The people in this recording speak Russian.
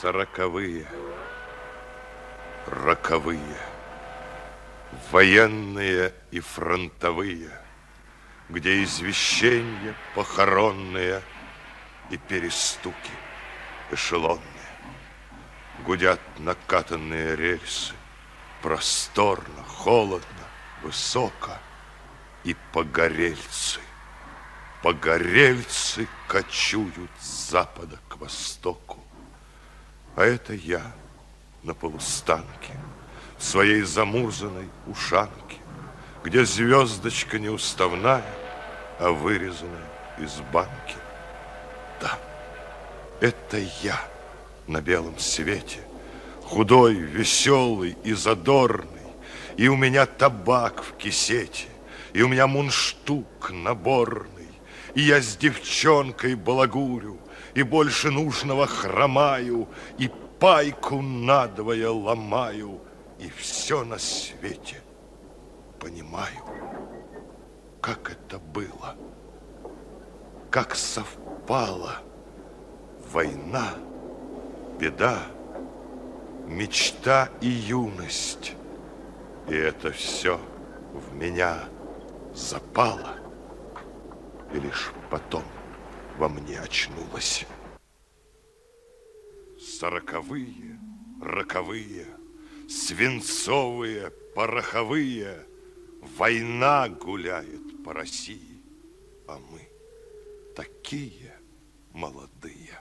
Сороковые, роковые, военные и фронтовые, где извещения похоронные и перестуки эшелонные. Гудят накатанные рельсы, просторно, холодно, высоко, и погорельцы. Погорельцы кочуют с запада к востоку. А это я на полустанке, в своей замурзанной ушанке, где звездочка неуставная, а вырезанная из банки. Да, это я на белом свете, худой, веселый и задорный, и у меня табак в кисете, и у меня мунштук наборный, и я с девчонкой балагурю, и больше нужного хромаю, и пайку надвое ломаю, и все на свете понимаю, как это было, как совпала война, беда, мечта и юность. И это все в меня запало, и лишь потом во мне очнулась. Сороковые, роковые, свинцовые, пороховые, война гуляет по России, а мы такие молодые.